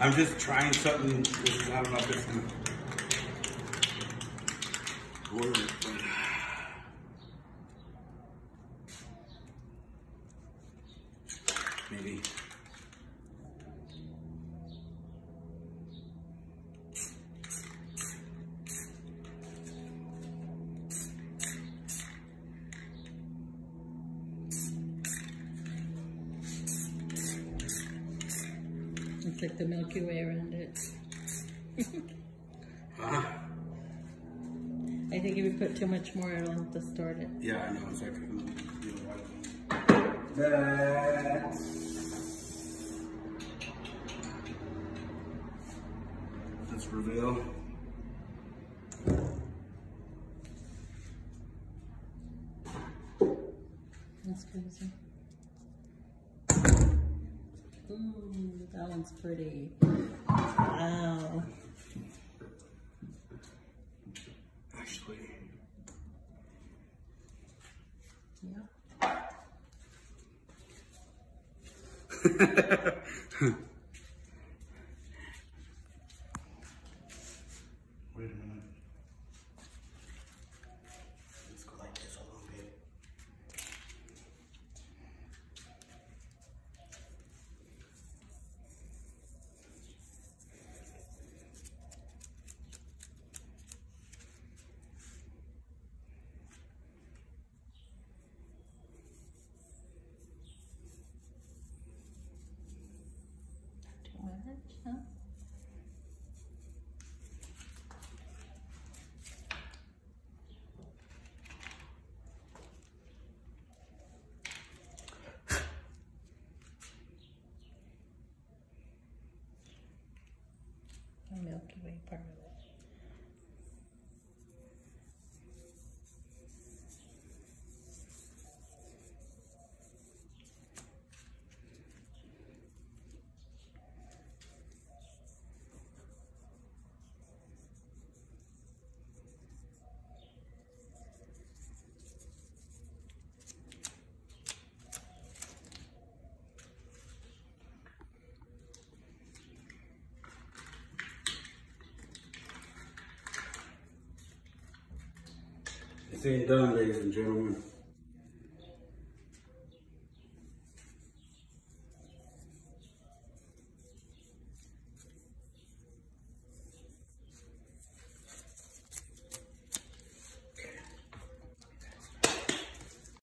I'm just trying something. This is, I don't know if work, but maybe. Like the Milky Way around it. Ah, I think if you put too much more, it'll distort it. yeah, I know. It's like, you know what? Let's reveal. That's crazy. Ooh, that one's pretty. Wow. Actually, Yeah. Too much, huh? The Milky Way part It's ain't done, ladies and gentlemen.